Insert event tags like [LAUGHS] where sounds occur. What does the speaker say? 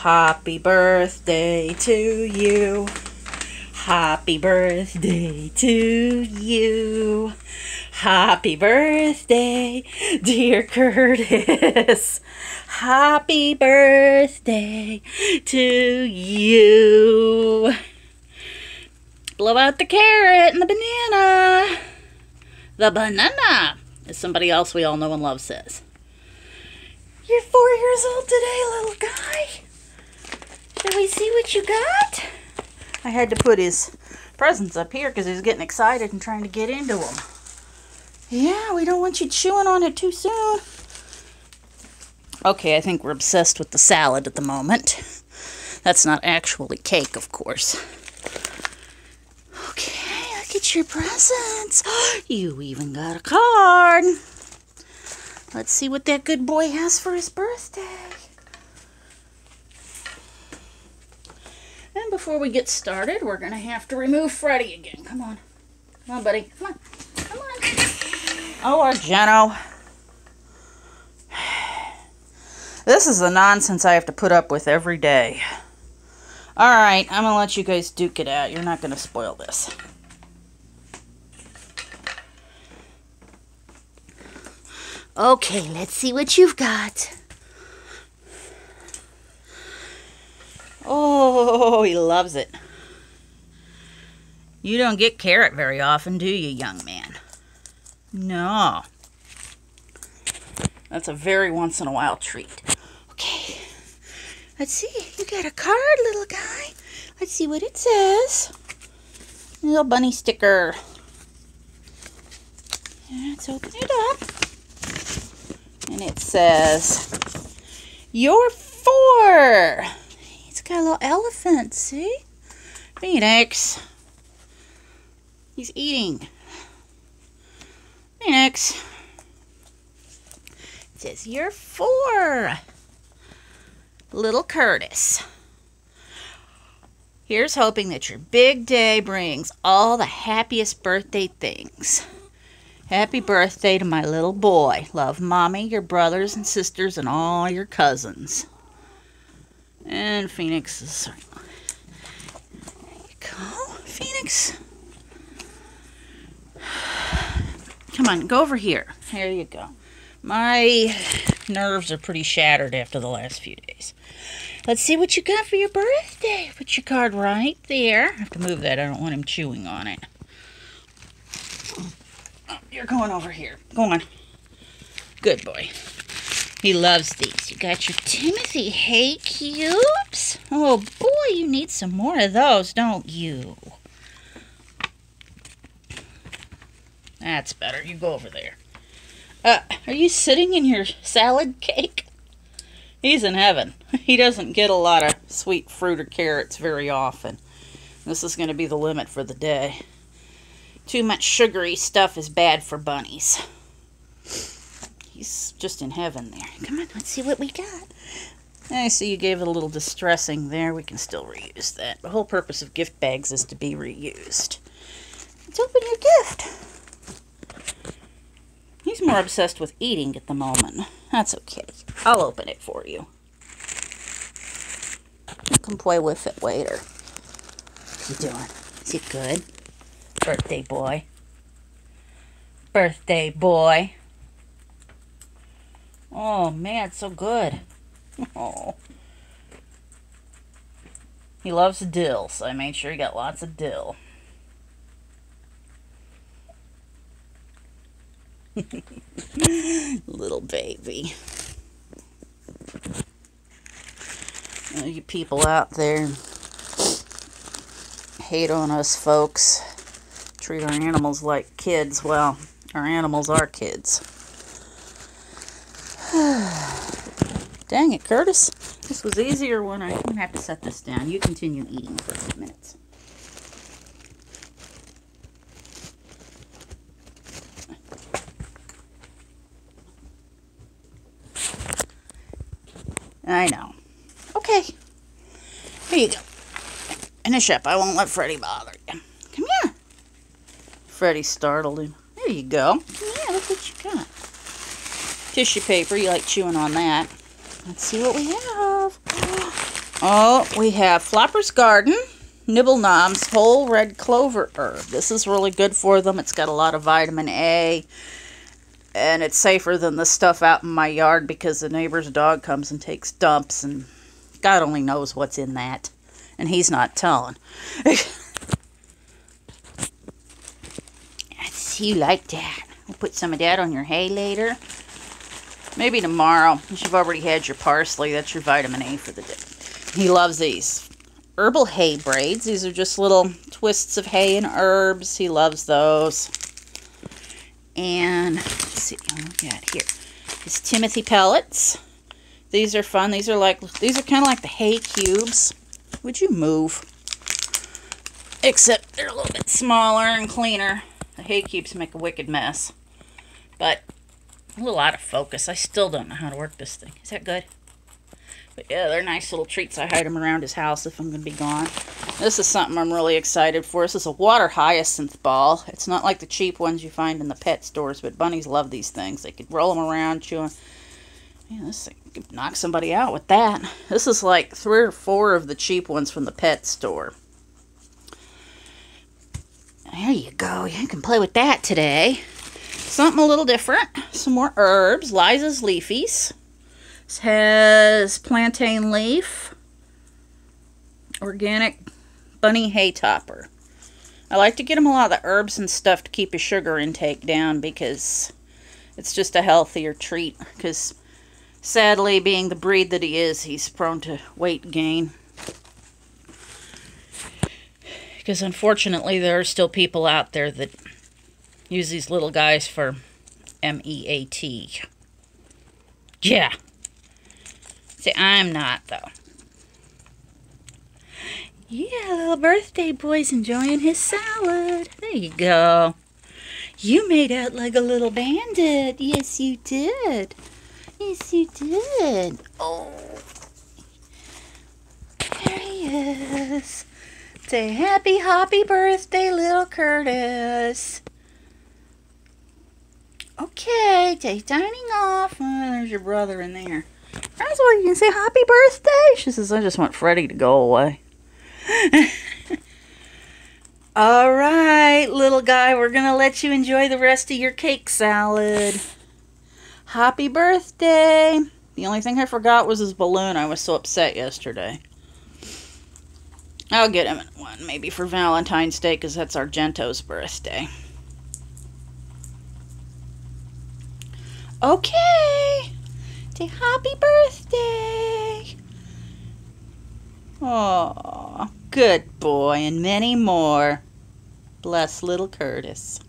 Happy birthday to you. Happy birthday to you. Happy birthday, dear Curtis. Happy birthday to you. Blow out the carrot and the banana. The banana, as somebody else we all know and love says. You're four years old today, little guy. Shall we see what you got? I had to put his presents up here because he's getting excited and trying to get into them. Yeah, we don't want you chewing on it too soon. Okay, I think we're obsessed with the salad at the moment. That's not actually cake, of course. Okay, look at your presents. [GASPS] You even got a card. Let's see what that good boy has for his birthday. And before we get started, we're going to have to remove Freddy again. Come on. Come on, buddy. Come on. Come on. Oh, Argento. This is the nonsense I have to put up with every day. Alright, I'm going to let you guys duke it out. You're not going to spoil this. Okay, let's see what you've got. Oh, he loves it. You don't get carrot very often, do you, young man? No. That's a very once in a while treat. Okay. Let's see. You got a card, little guy. Let's see what it says. Little bunny sticker. Let's open it up. And it says, You're four. Got a little elephant, see? Phoenix. He's eating. Phoenix. It says, You're four. Little Curtis. Here's hoping that your big day brings all the happiest birthday things. Happy birthday to my little boy. Love mommy, your brothers and sisters, and all your cousins. And Phoenix is. There you go, Phoenix. Come on, go over here. Here you go. My nerves are pretty shattered after the last few days. Let's see what you got for your birthday. Put your card right there. I have to move that. I don't want him chewing on it. Oh, you're going over here. Go on. Good boy. He loves these. You got your Timothy Hay cubes. Oh boy, you need some more of those, don't you? That's better. You go over there. Uh, are you sitting in your salad cake? He's in heaven. [LAUGHS] He doesn't get a lot of sweet fruit or carrots very often. This is going to be the limit for the day. Too much sugary stuff is bad for bunnies. He's just in heaven there. Come on, let's see what we got. I see you gave it a little distressing there. We can still reuse that. The whole purpose of gift bags is to be reused. Let's open your gift. He's more obsessed with eating at the moment. That's okay. I'll open it for you. You can play with it later. What you doing? Is it good? Birthday boy. Birthday boy. Oh man, so good. Oh. He loves dill, so I made sure he got lots of dill. [LAUGHS] Little baby. You people out there hate on us folks, treat our animals like kids. Well, our animals are kids. [SIGHS] Dang it, Curtis. This was easier when I didn't have to set this down. You continue eating for a few minutes. I know. Okay. Here you go. Finish up. I won't let Freddy bother you. Come here. Freddy startled him. There you go. Come here. Look what you got. Tissue paper. You like chewing on that. Let's see what we have. Oh, we have Flopper's Garden, Nibble Noms, whole red clover herb. This is really good for them. It's got a lot of vitamin A, and it's safer than the stuff out in my yard because the neighbor's dog comes and takes dumps, and God only knows what's in that, and he's not telling. [LAUGHS] you like that. We'll put some of that on your hay later. Maybe tomorrow, you've already had your parsley. That's your vitamin A for the day. He loves these. Herbal hay braids. These are just little twists of hay and herbs. He loves those. And, let's see, what we got here? These Timothy pellets. These are fun. These are like, these are kind of like the hay cubes. Would you move? Except they're a little bit smaller and cleaner. The hay cubes make a wicked mess. But a little out of focus. I still don't know how to work this thing. Is that good? But yeah, they're nice little treats. I hide them around his house if I'm going to be gone. This is something I'm really excited for. This is a water hyacinth ball. It's not like the cheap ones you find in the pet stores, but bunnies love these things. They could roll them around, chew them. Yeah, this thing could knock somebody out with that. This is like three or four of the cheap ones from the pet store. There you go. You can play with that today. Something a little different. Some more herbs. Liza's Leafies. This has plantain leaf. Organic bunny hay topper. I like to get him a lot of the herbs and stuff to keep his sugar intake down because it's just a healthier treat. Because sadly, being the breed that he is, he's prone to weight gain. Because unfortunately, there are still people out there that use these little guys for M-E-A-T. Yeah. See, I'm not, though. Yeah, little birthday boy's enjoying his salad. There you go. You made out like a little bandit. Yes, you did. Yes, you did. Oh. There he is. Say happy, happy birthday, little Curtis. Okay, Jay's dining off. Oh, there's your brother in there. That's why you can say happy birthday. She says, I just want Freddie to go away. [LAUGHS] All right, little guy, we're going to let you enjoy the rest of your cake salad. Happy birthday. The only thing I forgot was his balloon. I was so upset yesterday. I'll get him one, maybe for Valentine's Day, because that's Argento's birthday. Okay. Say happy birthday. Oh, good boy, and many more. Bless little Curtis.